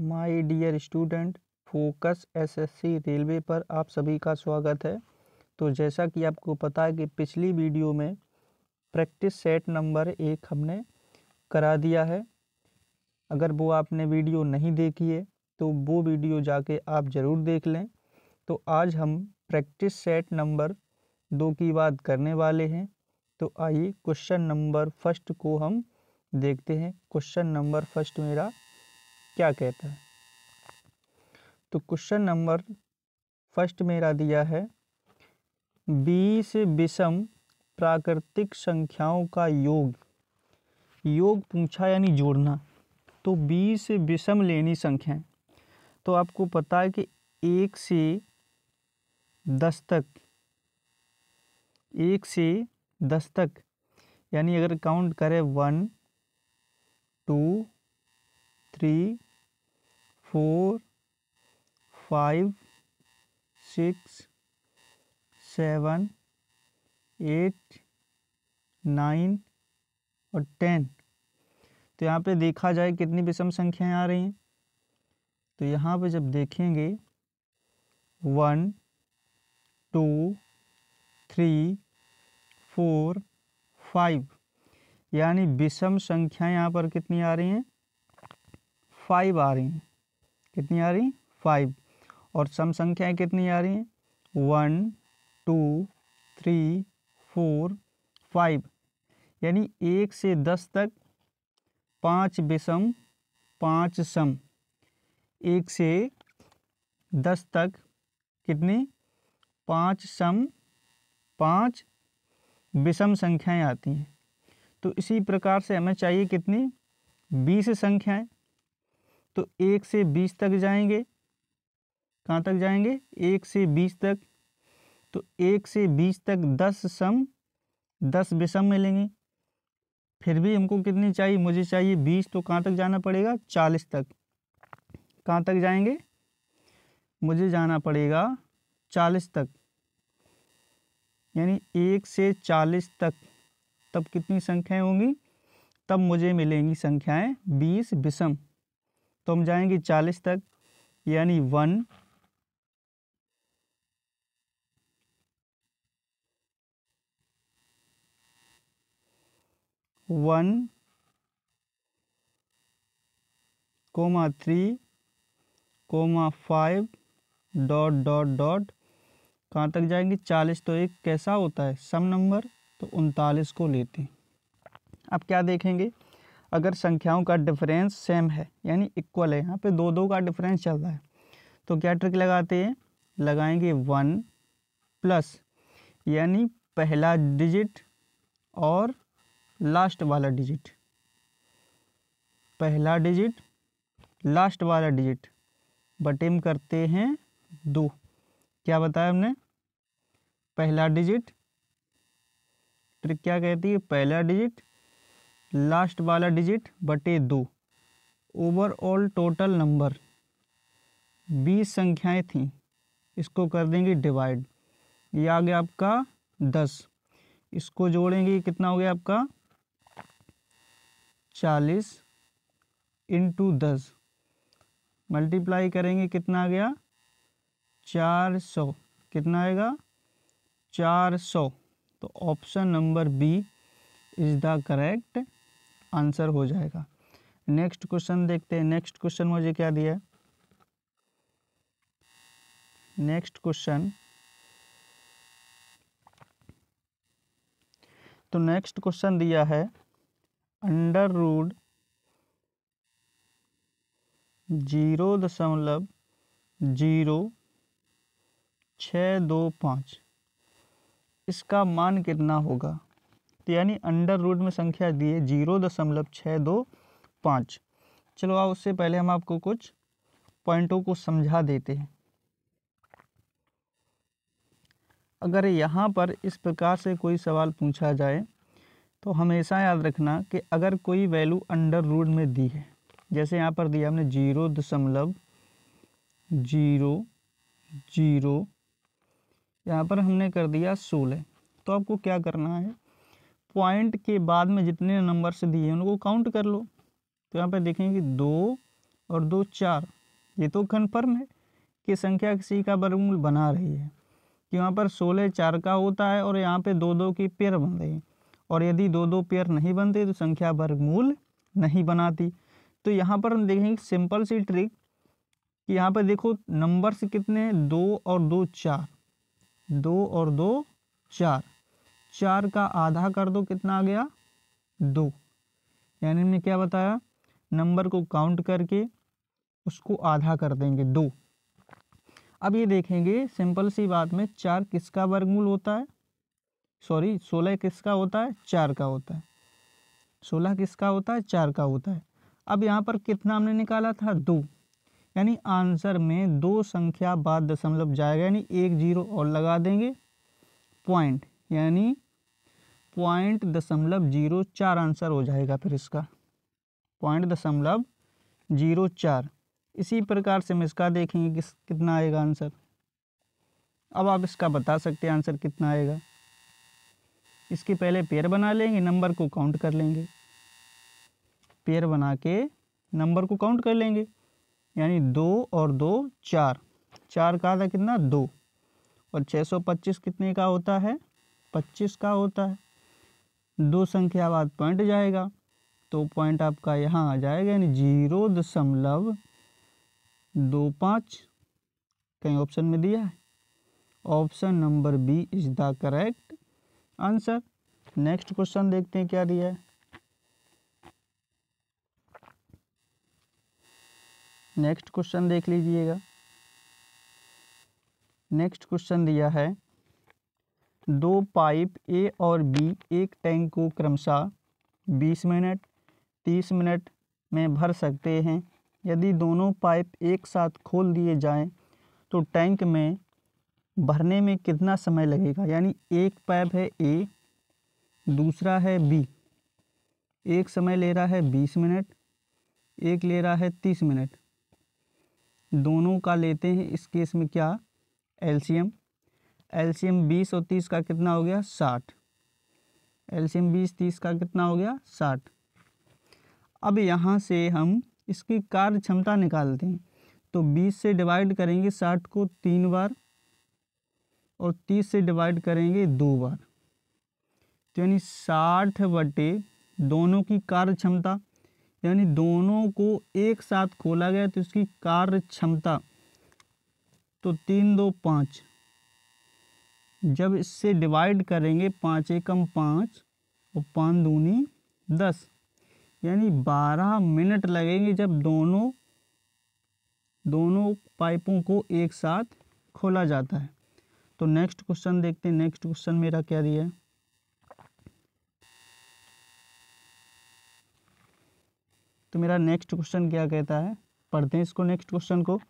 My dear student, focus SSC railway पर आप सभी का स्वागत है। तो जैसा कि आपको पता है कि पिछली वीडियो में प्रैक्टिस सेट नंबर एक हमने करा दिया है। अगर वो आपने वीडियो नहीं देखी है तो वो वीडियो जाके आप ज़रूर देख लें। तो आज हम प्रैक्टिस सेट नंबर दो की बात करने वाले हैं। तो आइए क्वेश्चन नंबर फ़र्स्ट को हम देखते हैं। क्वेश्चन नंबर फ़र्स्ट मेरा क्या कहता है? तो क्वेश्चन नंबर फ़र्स्ट मेरा दिया है, बीस विषम प्राकृतिक संख्याओं का योग। योग पूछा यानी जोड़ना। तो बीस विषम लेनी संख्याएँ तो आपको पता है कि एक से दस तक, एक से दस तक, यानी अगर काउंट करें one two three, four, five, six, seven, eight, nine और टेन। तो यहाँ पे देखा जाए कितनी विषम संख्याएँ आ रही हैं। तो यहाँ पे जब देखेंगे, one, two, three, four, five, यानी विषम संख्याएँ यहाँ पर कितनी आ रही हैं? फाइव आ रही हैं। कितनी आ रही? फाइव और सम संख्याएँ कितनी आ रही हैं? One two three four five यानी एक से दस तक पाँच विषम, पाँच सम। एक से दस तक कितनी? पाँच सम, पाँच विषम संख्याएँ आती हैं। तो इसी प्रकार से हमें चाहिए कितनी? बीस संख्याएँ। तो एक से बीस तक जाएँगे। कहाँ तक जाएँगे? एक से बीस तक। तो एक से बीस तक दस सम, दस विषम मिलेंगे। फिर भी हमको कितनी चाहिए? मुझे चाहिए बीस तो कहाँ तक जाना पड़ेगा? चालीस तक। कहाँ तक जाएँगे? मुझे जाना पड़ेगा चालीस तक। यानी एक से चालीस तक। तब कितनी संख्याएँ होंगी? तब मुझे मिलेंगी संख्याएँ बीस विषम तो हम जाएँगे चालीस तक, यानी one. One comma three comma five dot dot dot. कहाँ तक जाएँगे? चालीस तो एक कैसा होता है? सम नंबर तो उनतालीस को लेते हैं। अब क्या देखेंगे? अगर संख्याओं का डिफरेंस सेम है, यानी इक्वल है, यहाँ पे दो दो का डिफरेंस चल रहा है। तो क्या ट्रिक लगाते हैं? लगाएँगे वन प्लस यानी पहला डिजिट और लास्ट वाला डिजिट पहला डिजिट लास्ट वाला डिजिट बटेम करते हैं दो। क्या बताया हमने? पहला डिजिट ट्रिक क्या कहती है? पहला डिजिट लास्ट वाला डिजिट बटे दो। ओवरऑल टोटल नंबर बीस संख्याएँ थी। इसको कर देंगे डिवाइड ये आ गया आपका दस। इसको जोड़ेंगे, कितना हो गया आपका? चालीस इंटू दस। मल्टीप्लाई करेंगे, कितना आ गया? चार सौ। कितना आएगा? चार सौ। तो option number B is the correct answer हो जाएगा। नेक्स्ट क्वेश्चन देखते हैं। नेक्स्ट क्वेश्चन मुझे क्या दिया? Next question. तो नेक्स्ट क्वेश्चन दिया है, अंडर रूड ज़ीरो दशमलव ज़ीरो छ दो पाँच। इसका मान कितना होगा? तो यानी अंडर रूट में संख्या दी है ज़ीरो दशमलव छः दो पाँच। चलो आओ उससे पहले हम आपको कुछ पॉइंटों को समझा देते हैं। अगर यहाँ पर इस प्रकार से कोई सवाल पूछा जाए तो हमेशा याद रखना कि अगर कोई वैल्यू अंडर रूट में दी है, जैसे यहाँ पर दिया हमने ज़ीरो दशमलव ज़ीरो ज़ीरो यहाँ पर हमने कर दिया सोलह। तो आपको क्या करना है? पॉइंट के बाद में जितने नंबर से दिए उनको काउंट कर लो। तो यहाँ पे देखेंगे दो और दो चार, ये तो कन्फर्म है कि संख्या किसी का वर्गमूल बना रही है। कि वहाँ पर सोलह चार का होता है और यहाँ पे दो दो की पेयर बन रही है। और यदि दो दो पेयर नहीं बनते तो संख्या वर्गमूल नहीं बनाती। तो यहाँ पर हम देखेंगे सिंपल सी ट्रिक कि यहाँ पर देखो नंबर्स कितने दो और दो चार। दो और दो चार। चार का आधा कर दो, कितना आ गया? दो। यानी हमने क्या बताया? नंबर को काउंट करके उसको आधा कर देंगे, दो। अब ये देखेंगे, सिंपल सी बात में चार किसका वर्गमूल होता है? सॉरी, सोलह किसका होता है? चार का होता है। सोलह किसका होता है? चार का होता है। अब यहाँ पर कितना हमने निकाला था? दो। यानी आंसर में दो संख्या बाद दशमलव जाएगा, यानी एक ज़ीरो और लगा देंगे। पॉइंट। यानी पॉइंट दशमलव ज़ीरो चार आंसर हो जाएगा फिर इसका। पॉइंट दशमलव ज़ीरो चार। इसी प्रकार से हम इसका देखेंगे किस कितना आएगा आंसर। अब आप इसका बता सकते हैं आंसर कितना आएगा। इसके पहले पेयर बना लेंगे नंबर को काउंट कर लेंगे। पेयर बना के नंबर को काउंट कर लेंगे। यानी दो और दो, चार। चार का था कितना? दो। और छः सौ पच्चीस कितने का होता है? पच्चीस का होता है। दो संख्या बाद पॉइंट जाएगा तो पॉइंट आपका यहाँ आ जाएगा, यानी ज़ीरो दशमलव दो पाँच। कहीं ऑप्शन में दिया है। Option number B is the correct answer next question देखते हैं क्या दिया है। नेक्स्ट क्वेश्चन देख लीजिएगा। नेक्स्ट क्वेश्चन दिया है। दो पाइप ए और बी, एक टैंक को क्रमशः 20 मिनट 30 मिनट में भर सकते हैं। यदि दोनों पाइप एक साथ खोल दिए जाएँ तो टैंक में भरने में कितना समय लगेगा? यानी एक पाइप है ए, दूसरा है बी। एक समय ले रहा है बीस मिनट, एक ले रहा है तीस मिनट। दोनों का लेते हैं, इस केस में क्या? एलसीएम। एलसीएम बीस और तीस का कितना हो गया? साठ। एलसीएम बीस, तीस का कितना हो गया? साठ। अब यहाँ से हम इसकी कार्य क्षमता निकालते हैं। तो 20 से डिवाइड करेंगे 60 को तीन बार और 30 से डिवाइड करेंगे दो बार। तो यानी साठ बटे दोनों की कार्य क्षमता, यानी दोनों को एक साथ खोला गया तो इसकी कार्य क्षमता तो तीन दो पाँच। जब इससे डिवाइड करेंगे पाँच एकम पाँच और पाँच दूनी दस। यानी बारह मिनट लगेंगे जब दोनों दोनों पाइपों को एक साथ खोला जाता है। तो नेक्स्ट क्वेश्चन देखते हैं। नेक्स्ट क्वेश्चन मेरा क्या दिया है? तो मेरा नेक्स्ट क्वेश्चन क्या कहता है? पढ़ते हैं इसको नेक्स्ट क्वेश्चन को।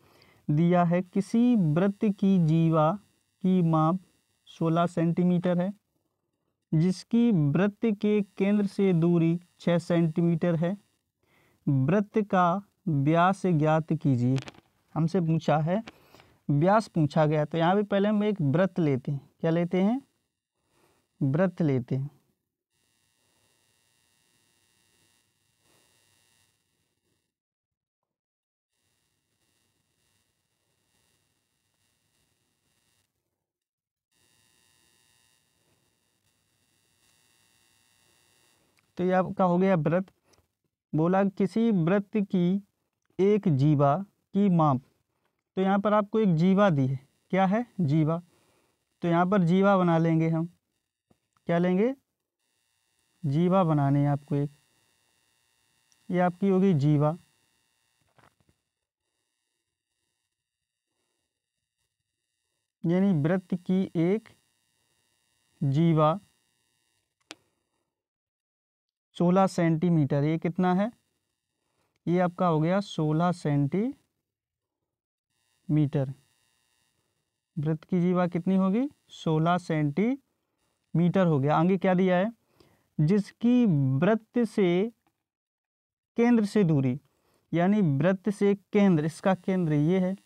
दिया है, किसी वृत्त की जीवा की माप 16 सेंटीमीटर है, जिसकी वृत्त के केंद्र से दूरी छः सेंटीमीटर है। वृत्त का व्यास ज्ञात कीजिए। हमसे पूछा है, व्यास पूछा गया तो यहाँ भी पहले हम एक व्रत लेते हैं। क्या लेते हैं? व्रत लेते हैं। तो ये आपका हो गया, व्रत। बोला, किसी व्रत की एक जीवा की माप। तो यहाँ पर आपको एक जीवा दी है। क्या है? जीवा। तो यहाँ पर जीवा बना लेंगे हम। क्या लेंगे? जीवा बनाने आपको एक। ये आपकी होगी जीवा। यानी व्रत की एक जीवा सोलह सेंटीमीटर, ये कितना है? ये आपका हो गया सोलह सेंटीमीटर। वृत्त की जीवा कितनी होगी? सोलह सेंटीमीटर हो गया। आगे क्या दिया है? जिसकी वृत्त से केंद्र से दूरी, यानी वृत्त से केंद्र, इसका केंद्र ये है,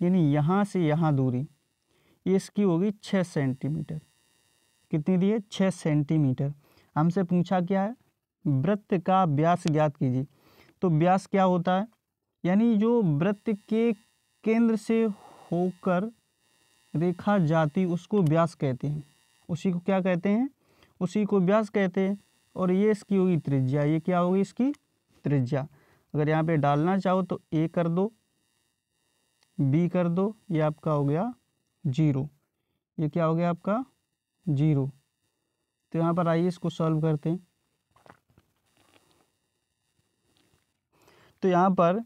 यानी यहाँ से यहाँ दूरी इसकी होगी छः सेंटीमीटर। कितनी दी है? छः सेंटीमीटर। हमसे पूछा क्या है? वृत्त का व्यास ज्ञात कीजिए। तो व्यास क्या होता है? यानी जो वृत्त के केंद्र से होकर रेखा जाती, उसको व्यास कहते हैं। उसी को क्या कहते हैं? उसी को व्यास कहते हैं। और ये इसकी होगी त्रिज्या। ये क्या होगी इसकी? त्रिज्या। अगर यहाँ पे डालना चाहो तो ए कर दो बी कर दो, ये आपका हो गया ज़ीरो। ये क्या हो गया आपका? ज़ीरो। तो यहाँ पर आइए इसको सॉल्व करते हैं। तो यहाँ पर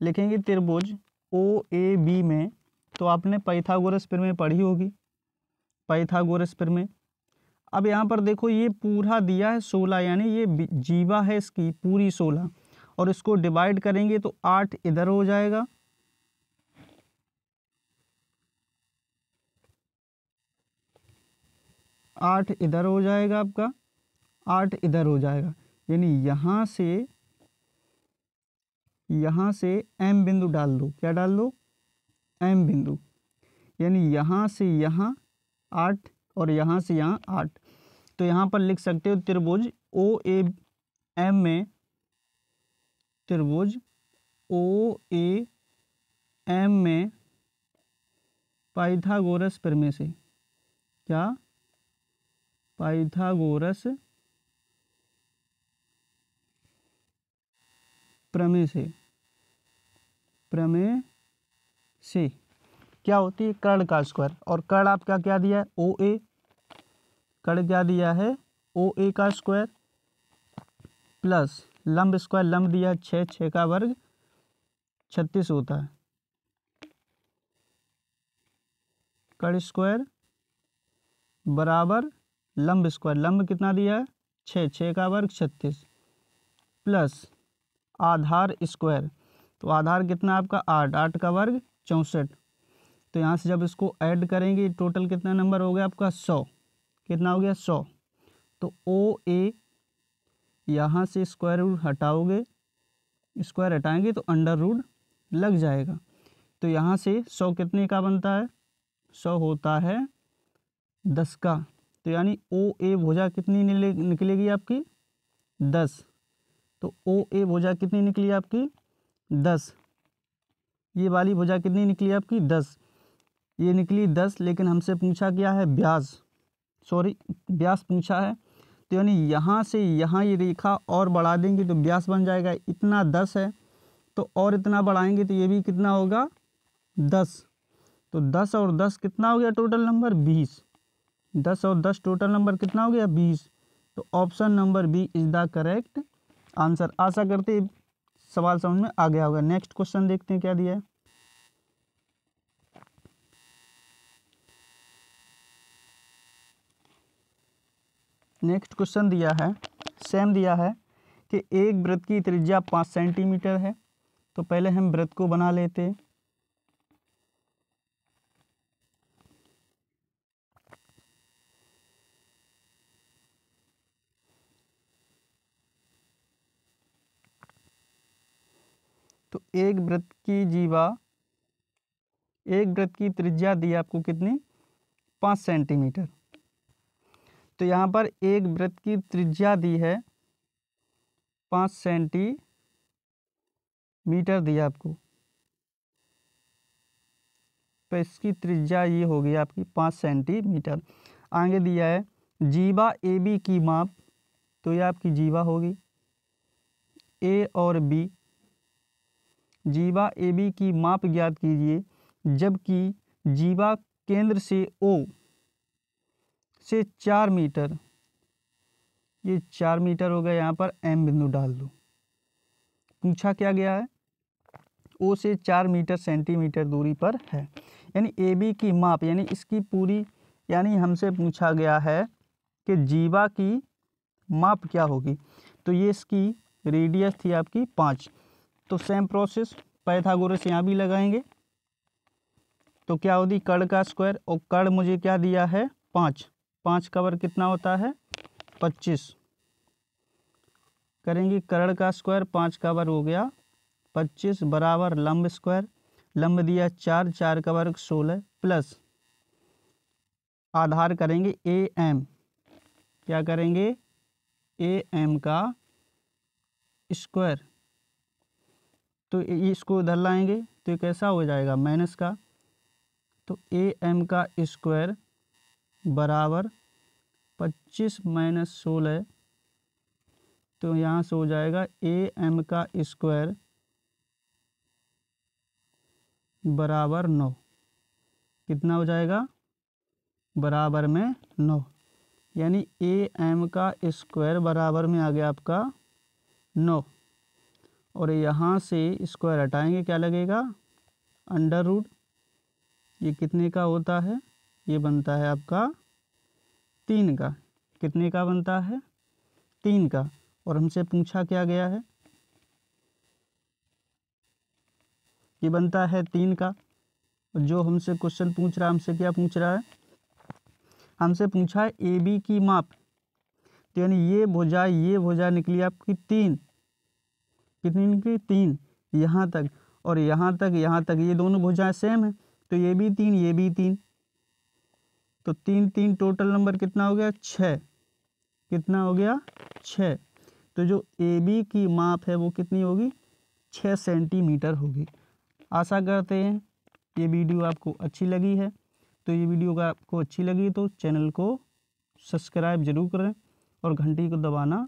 लिखेंगे त्रिभुज ओ ए बी में तो आपने पैथागोरस में पढ़ी होगी पैथागोरस में। अब यहाँ पर देखो ये पूरा दिया है सोलह, यानी ये जीवा है इसकी पूरी सोलह, और इसको डिवाइड करेंगे तो आठ इधर हो जाएगा। आठ इधर हो जाएगा आपका, आठ इधर हो जाएगा। यानी यहाँ से यहाँ से एम बिंदु डाल दो। क्या डाल दो? एम बिंदु। यानी यहाँ से यहाँ आठ और यहाँ से यहाँ आठ। तो यहाँ पर लिख सकते हो त्रिभुज ओ ए एम में। त्रिभुज ओ ए एम में पाइथागोरस प्रमेय से। क्या? पाइथागोरस प्रमेय से प्रमेय से। क्या होती है? कर्ण का स्क्वायर और कर्ण आपका क्या दिया है? ओ ए कर्ण क्या दिया है? ओ ए का स्क्वायर प्लस लंब स्क्वायर लंब दिया है छः छः का वर्ग छत्तीस होता है। कर्ण स्क्वायर बराबर लंब स्क्वायर, लंब कितना दिया है? छः छः का वर्ग छत्तीस। प्लस आधार स्क्वायर तो आधार कितना आपका? आठ आठ का वर्ग चौंसठ। तो यहाँ से जब इसको ऐड करेंगे, टोटल कितना नंबर हो गया आपका? सौ। कितना हो गया? सौ। तो ओ, ए, यहाँ से स्क्वायर रूट हटाओगे, स्क्वायर हटाएँगे तो अंडर रूट लग जाएगा। तो यहाँ से सौ कितने का बनता है? सौ होता है दस का। तो यानी ओ ए भुजा कितनी निकलेगी आपकी? दस। तो ओ ए भुजा कितनी निकली आपकी? दस। ये वाली भुजा कितनी निकली आपकी? दस। ये निकली दस, लेकिन हमसे पूछा गया है? ब्याज सॉरी, ब्यास पूछा है। तो यानी यहाँ से यहाँ ये रेखा और बढ़ा देंगे तो ब्यास बन जाएगा। इतना दस है तो और इतना बढ़ाएँगे तो ये भी कितना होगा? दस। तो दस और दस कितना हो गया टोटल नंबर? बीस। दस और दस टोटल नंबर कितना हो गया? बीस। तो option number B is the correct answer आशा करते सवाल समझ में आ गया होगा। नेक्स्ट क्वेश्चन देखते हैं क्या दिया है। नेक्स्ट क्वेश्चन दिया है। सेम दिया है कि एक वृत्त की त्रिज्या पाँच सेंटीमीटर है। तो पहले हम वृत्त को बना लेते तो एक वृत्त की जीवा, एक वृत्त की त्रिज्या दी आपको कितनी? पाँच सेंटीमीटर। तो यहाँ पर एक वृत्त की त्रिज्या दी है, पाँच सेंटीमीटर दी आपको। तो इसकी त्रिज्या ये होगी आपकी पाँच सेंटीमीटर। आगे दिया है, जीवा ए बी की माप तो ये आपकी जीवा होगी। ए और बी। जीवा ए बी की माप ज्ञात कीजिए, जबकि जीवा केंद्र से ओ से चार मीटर, ये चार मीटर हो गया, यहाँ पर एम बिंदु डाल दो। पूछा क्या गया है? ओ से चार मीटर सेंटीमीटर दूरी पर है। यानी ए बी की माप, यानी इसकी पूरी, यानी हमसे पूछा गया है कि जीवा की माप क्या होगी। तो ये इसकी रेडियस थी आपकी पाँच। तो सेम प्रोसेस पैथागोरस यहाँ भी लगाएँगे। तो क्या होती कड़ का स्क्वायर और कड़ मुझे क्या दिया है, पाँच। पाँच का वर्ग कितना होता है, पच्चीस। करेंगे करण का स्क्वायर पाँच का वर्ग हो गया, पच्चीस बराबर लंब स्क्वायर लंब दिया चार चार का वर्ग सोलह प्लस आधार करेंगे ए एम क्या करेंगे ए एम का स्क्वायर तो इसको इधर लाएँगे तो ये कैसा हो जाएगा? माइनस का। तो ए एम का स्क्वायर बराबर पच्चीस माइनस सोलह तो यहाँ से हो जाएगा ए एम का स्क्वायर बराबर नौ। कितना हो जाएगा? बराबर में नौ। यानी ए एम का स्क्वायर बराबर में आ गया आपका नौ। और यहाँ से स्क्वायर हटाएँगे, क्या लगेगा? अंडर रूट ये कितने का होता है? ये बनता है आपका तीन का। कितने का बनता है? तीन का। और हमसे पूछा क्या गया है? ये बनता है तीन का। जो हमसे क्वेश्चन पूछ रहा है, हमसे क्या पूछ रहा है? हमसे पूछा है ए बी की माप। तो यानी ये भुजा ये भुजा निकली आपकी तीन। कितनी निकली तीन। यहाँ तक। और यहाँ तक यहाँ तक। ये दोनों भुजाएँ सेम है। तो ये भी तीन, ये भी तीन। तो तीन तीन टोटल नंबर कितना हो गया? छः कितना हो गया? छः तो जो ए बी की माप है, वो कितनी होगी? छः सेंटीमीटर होगी। आशा करते हैं ये वीडियो आपको अच्छी लगी है। तो ये वीडियो अगर आपको अच्छी लगी तो चैनल को सब्सक्राइब ज़रूर करें और घंटी को दबाना